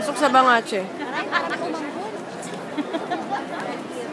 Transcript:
Pasok sa bangache. Aray, parang umambun.